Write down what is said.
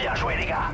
Bien joué, les gars.